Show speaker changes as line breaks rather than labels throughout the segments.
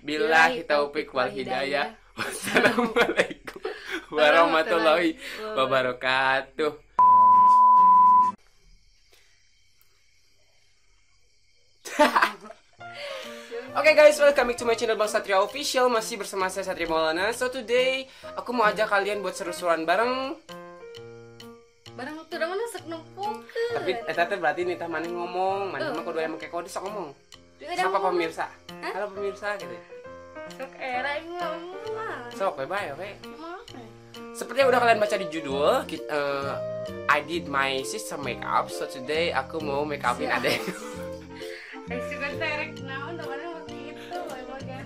Billahi taufik wal hidayah. Wassalamualaikum warahmatullahi wabarakatuh. Oke guys, welcome back to my channel Bang Satria Official. Masih bersama saya Satria Maulana. So today, aku mau ajak kalian buat seru-seruan bareng.
Barang waktu udah mana? Sak numpuk
Tapi, eh tante berarti nih maning ngomong. Maning mah kudu yang make kode sok ngomong Sapa pemirsa? Halo pemirsa gitu
Sok era
Sok, bye-bye, oke? Seperti yang udah kalian baca di judul kita, eh, I did my sister makeup So today aku mau make upin adek.
Eh suka terek naon temannya waktu itu bagian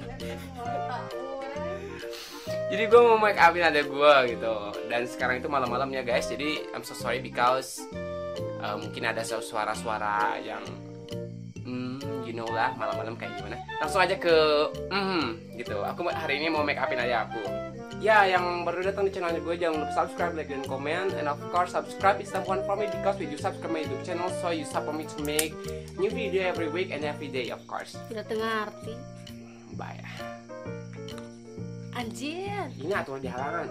mau tahu orang
Jadi gue mau make upin adek gue gitu. Dan sekarang itu malam-malamnya guys. Jadi I'm so sorry because eh, Mungkin ada suara-suara yang Hmm, you know lah malam-malam kayak gimana. Langsung aja ke Hmm, gitu. Aku hari ini mau make upin aja aku. Ya, yang baru datang di channelnya gue jangan lupa subscribe, like, dan komen And of course, subscribe is the one for me Because when you subscribe my YouTube channel So you support me to make new video every week and every day of course.
Tidak tengah arti
Bye.
Anjir.
Ini aturan di halangan.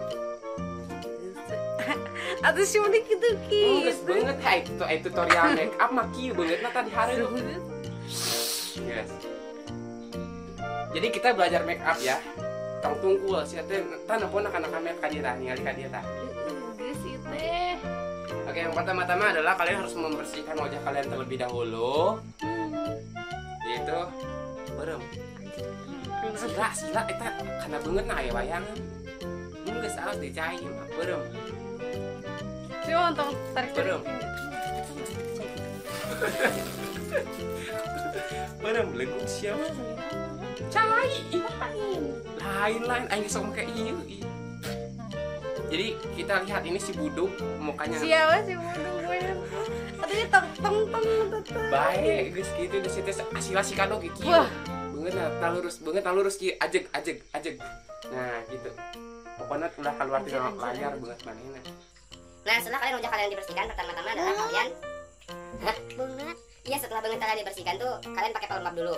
Atau sih udah gitu
Enggak
gitu
banget, hai itu tutorial make up mah kieu banget nah tadi hari itu. Yes. Jadi kita belajar make up ya. Tong tungkul sih teh tanda pun anak anak ka dieu tah ningali ka dieu tah.
Geus ieu teh
Oke, yang pertama-tama adalah kalian harus membersihkan wajah kalian terlebih dahulu. Yaitu berem. Sila, sila eta kana banget nah aya wayangan. Enggak salah dicai mah berem.
Coba untuk tarik
Belum. Berem legung siapa? Cai. Lain-lain aing sok make ieu. ieu. Jadi kita lihat ini si buduk mukanya
Siapa gue Tapi tong tong tong tetep
baik geus kitu geus teh asila si kado ge kieu.
Wah.
Beungeut nah, talurus, beungeut talurus kieu ajeg ajeg ajeg. Nah, gitu. Pokoknya udah keluar di layar banget manehna.
Nah, setelah kalian wajah kalian dibersihkan, pertama-tama adalah kalian Hah?
banget
Iya, setelah bangun kalian dibersihkan tuh, kalian pakai pelembab dulu.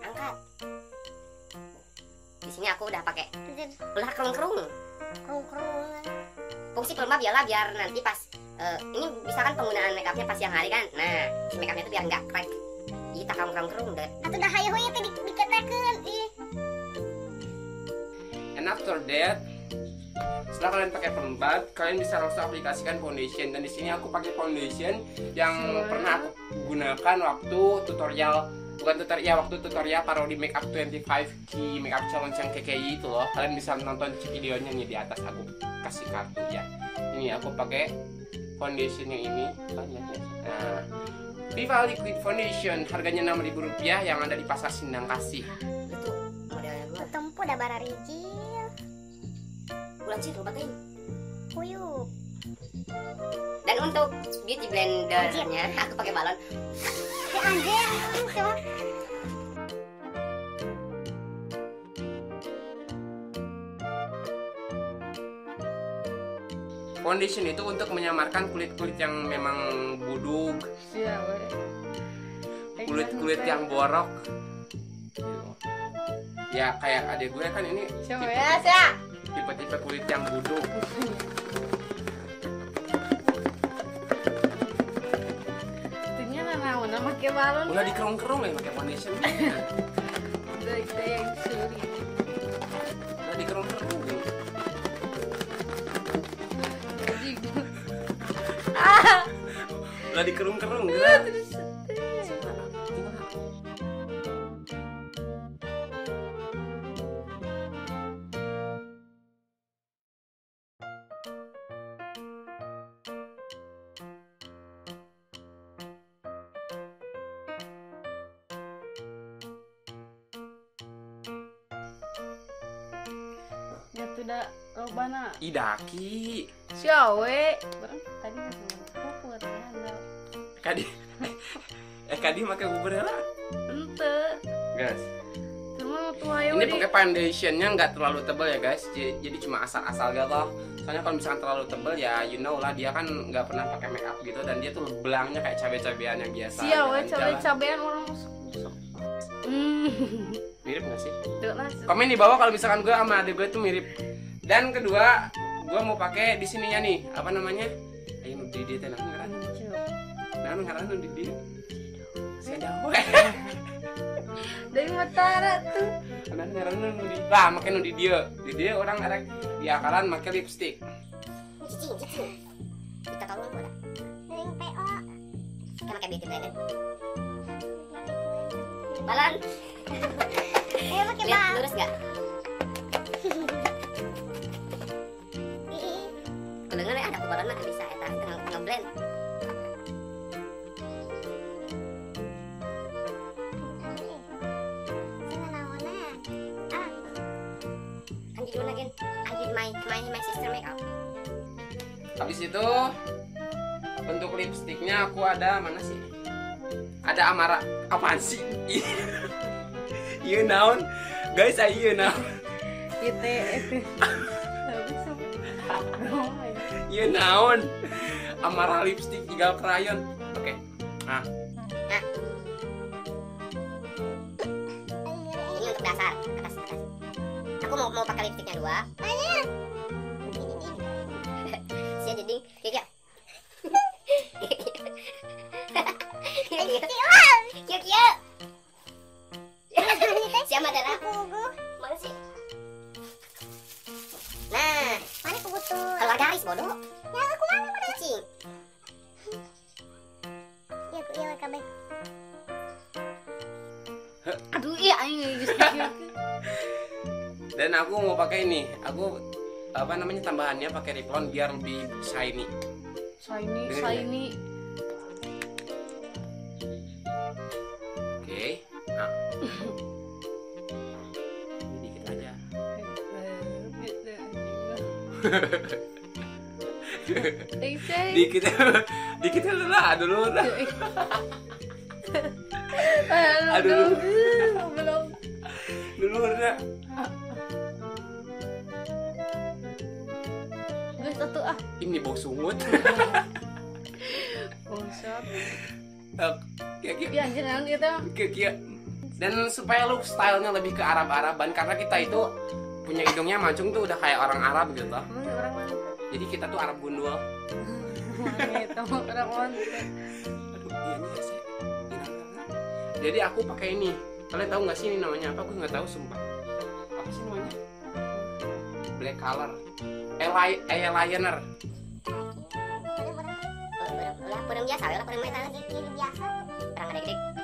Angkat. Di sini aku udah pakai ulah kerung-kerung.
kerung kerung
Fungsi pelembab ialah biar nanti pas eh, ini misalkan penggunaan make upnya pas siang hari kan. Nah, si make upnya tuh biar nggak crack. Jadi tak kerung-kerung deh.
atau dah hayo tadi dikatakan ih
And after that, setelah kalian pakai pelembab, kalian bisa langsung aplikasikan foundation. Dan di sini aku pakai foundation yang pernah aku gunakan waktu tutorial bukan tutorial ya waktu tutorial parodi makeup 25 key makeup challenge yang KKI itu loh. Kalian bisa nonton videonya nih di atas aku kasih kartu ya. Ini aku pakai foundationnya ini banyak ya. Nah, Viva Liquid Foundation harganya Rp6.000 yang ada di pasar Sindang Kasih.
Itu modelnya gua.
tempo
Bulan sih coba ting.
kuyup
Dan untuk beauty blendernya aku pakai balon.
eh anjir coba
Foundation itu untuk menyamarkan kulit-kulit yang memang buduk,
Siapa
kulit-kulit yang borok. Ya kayak adik gue kan ini
Siapa ya? Siapa
tipe-tipe kulit yang buduk.
Itunya naon nama ke balon
Udah dikerung-kerung ya pakai foundation.
Udah kita yang suri
Udah dikerung-kerung.
Anjing
Udah dikerung-kerung.
Ya sudah lobana
Idaki.
Siawe Barang tadi
Kadi. eh Kadi pakai bubur ya lah.
Ente
Guys.
Cuma tuh ayo
Ini pakai foundationnya nggak terlalu tebal ya guys. Jadi, cuma asal-asal gitu. Soalnya kalau misalkan terlalu tebal ya you know lah dia kan nggak pernah pakai make up gitu dan dia tuh belangnya kayak cabai-cabean yang biasa. Jalan-jalan.
cabai-cabean orang
mirip gak sih? Komen di bawah kalau misalkan gue sama adik gue tuh mirip. Dan kedua gue mau pakai di sininya nih. Apa namanya? Ayo nu di dia tenang ngaran. Nah ngaran nu di dia sedang
Dari Mataara tuh.
Nah, ngaran nu di lah make nu di dia di dia orang arek di akaran make lipstick.
Cicing cicing kita tahu kan ada
Sering PO.
kita pakai beauty blender balan
Ayo pakai
lihat
bang.
lurus gak kalau dengar ada kebalan mah bisa. Ya tengah tengah blend.
Ah,
my my my sister make up.
Habis itu bentuk lipstiknya aku ada mana sih? Ada amara. Apaan sih iya naon guys ayo iya naon.
Habis Oh,
iya naon amara lipstick tinggal krayon oke. Nah
ini untuk dasar atas atas. Aku mau mau pakai lipstiknya dua
aku
apa namanya tambahannya pakai Revlon biar lebih shiny.
Shiny,
Dengerin
shiny.
oke nah. Ini dikit aja. Dikit dikit lah dulu lah. Aduh.
Aduh, belum.
dulu lah
Satu ah.
ini bau sungut. Gitu
Ya anjir nanti itu.
kayak gitu. dan supaya look stylenya lebih ke Arab-Araban karena kita itu punya hidungnya mancung tuh udah kayak orang Arab gitu.
Mana?
jadi kita tuh Arab gundul.
Mana itu orang mana?
aduh iya ya sih jadi aku pakai ini. Kalian tahu nggak sih ini namanya apa? Aku nggak tahu sumpah. Apa sih namanya? Black color Eli- eyeliner
purem biasa, lagi.
Kiri biasa.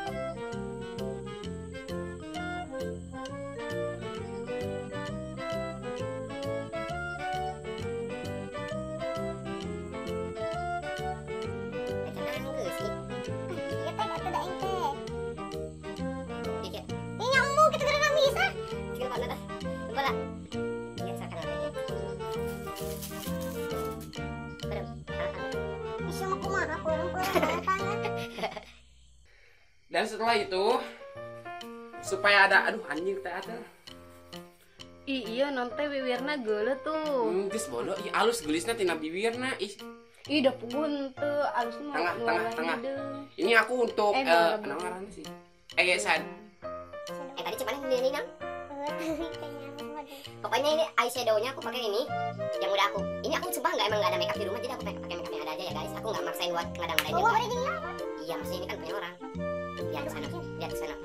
Dan setelah itu supaya ada aduh anjing teh ada
Ih, iya nanti bibirna geuleuh tuh.
hmm, geus bodoh ih alus gelisna tina bibirna ih
Ih, udah pugun tuh. Alus mah
Tengah, tengah, tengah. ini aku untuk
Eh,
eh,
boleh,
apa ngaranna sih eh ya, sad
Eh tadi cuman ini nih nang. Pokoknya ini eyeshadownya aku pakai ini yang udah aku. Ini aku sumpah nggak emang nggak ada makeup di rumah jadi aku pakai pakai makeup yang ada aja ya guys. Aku nggak maksain buat ngadang-ngadain
Oh,
juga. Iya maksudnya ini kan punya orang. Lihat ke sana, lihat ke sana.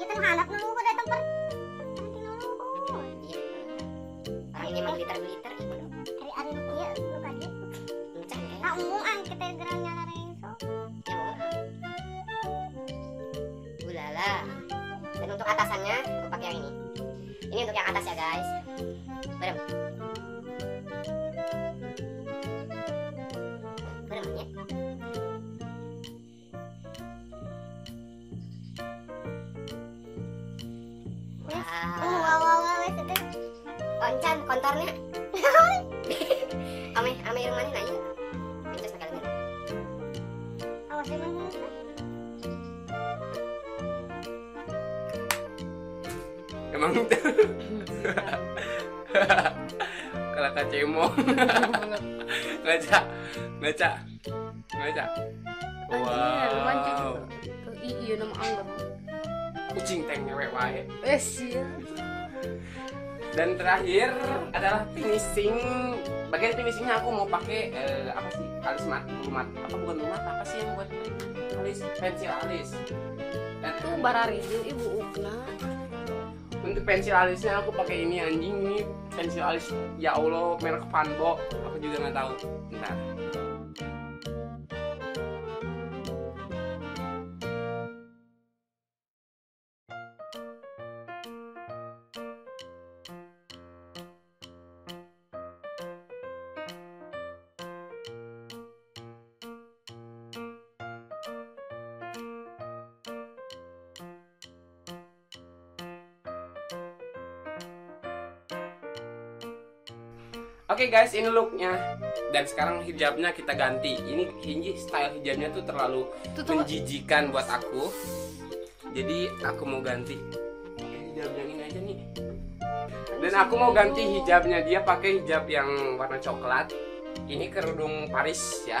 Ya kan halap nunggu kok datang per. Nanti nunggu.
Iya.
Oh, wow wow wow itu.
Koncan kontornya. ame ame yang mana nanya? Pintas lemir.
Awas emang
emang kalau kacemo ngaca ngaca ngaca wow
iya nama anggar.
Kucing teh ngewek wae
Eh sih.
dan terakhir adalah finishing. Bagian finishingnya aku mau pakai eh, apa sih? Alis mat lumat apa bukan lumat apa sih yang buat alis? Pensil alis. Dan
Tuh bararidu ibu Ukna.
untuk pensil alisnya aku pakai ini anjing ini pensil alis. Ya allah merek Vanbo aku juga nggak tahu. Bentar Oke guys, ini looknya. Dan sekarang hijabnya kita ganti. Ini ini style hijabnya tuh terlalu
tuh.
menjijikan buat aku. Jadi aku mau ganti hijab yang ini aja nih. Dan aku mau ganti hijabnya dia pakai hijab yang warna coklat. Ini kerudung Paris ya.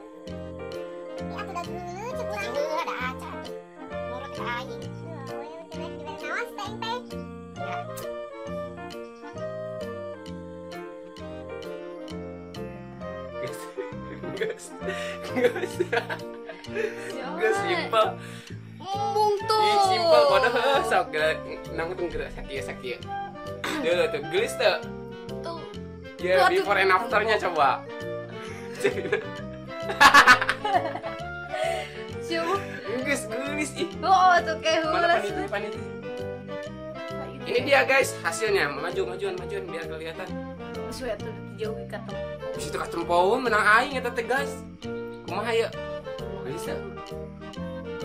Gus. Gus. Gus simpel.
Embung tuh.
Ih, simpel padahal sok gerak nang tuh gerak sakit sakit. Dulu tuh gelis tuh.
Tuh.
Ya before and afternya coba.
Siapa?
Gus gelis ih.
Oh, tuh kayak hulas.
panitia panitia? Ini dia guys hasilnya. Maju majuan majuan biar kelihatan.
Tuh jauh kata.
Di situ pohon menang aing eta teh guys. Kumaha ya? Bisa.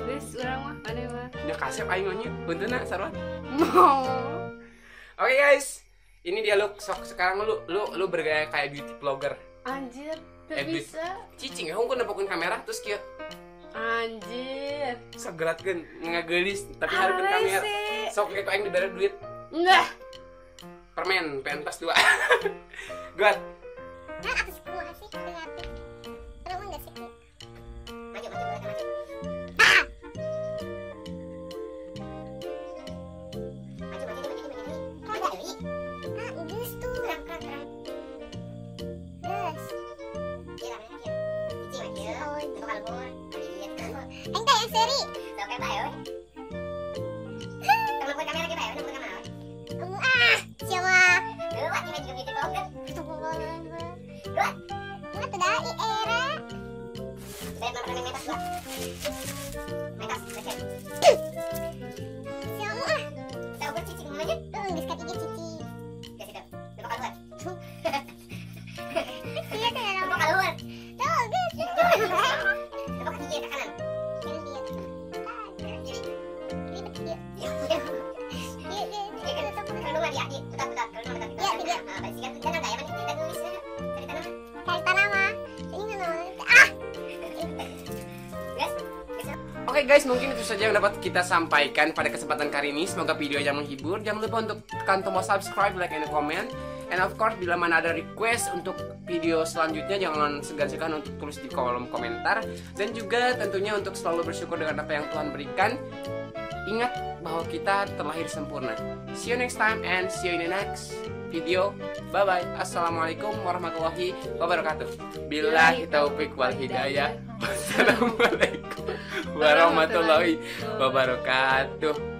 Wis urang mah mana mah.
Nya kasep aing nya. Puntenna sarua.
Mau.
Oke guys. Ini dia look sok sekarang lu lu lu bergaya kayak beauty vlogger.
Anjir,
Eh,
gak
bis-
bisa.
Cicing ya, hongkon nepokun kamera terus kieu
Anjir.
segeratkeun ngagelis tapi hareupeun kamera. Sok kayak aing dibere duit
Enggak.
permen pentas dua.
Nah, aku sih kumaha sih kreatif. Terus enggak sih?
Maju maju maju. Maju maju maju maju maju. Kok?
Ah, tuh.
Iya kan ya. Maju. Lihat kan.
Engke yang seri.
Sok kayak Bayar nomor rekening metas gua. Metas, receh.
Siapa ah?
Kita ukur cicing
Oke guys, mungkin itu saja yang dapat kita sampaikan pada kesempatan kali ini. Semoga videonya menghibur. Jangan lupa untuk tekan tombol subscribe, like, and comment. And of course, bila mana ada request untuk video selanjutnya, jangan segan-segan untuk tulis di kolom komentar. Dan juga tentunya untuk selalu bersyukur dengan apa yang Tuhan berikan. Ingat bahwa kita terlahir sempurna. See you next time and see you in the next video. Bye bye. Assalamualaikum warahmatullahi wabarakatuh. Billahi taufik wal hidayah. Wassalamualaikum warahmatullahi wabarakatuh.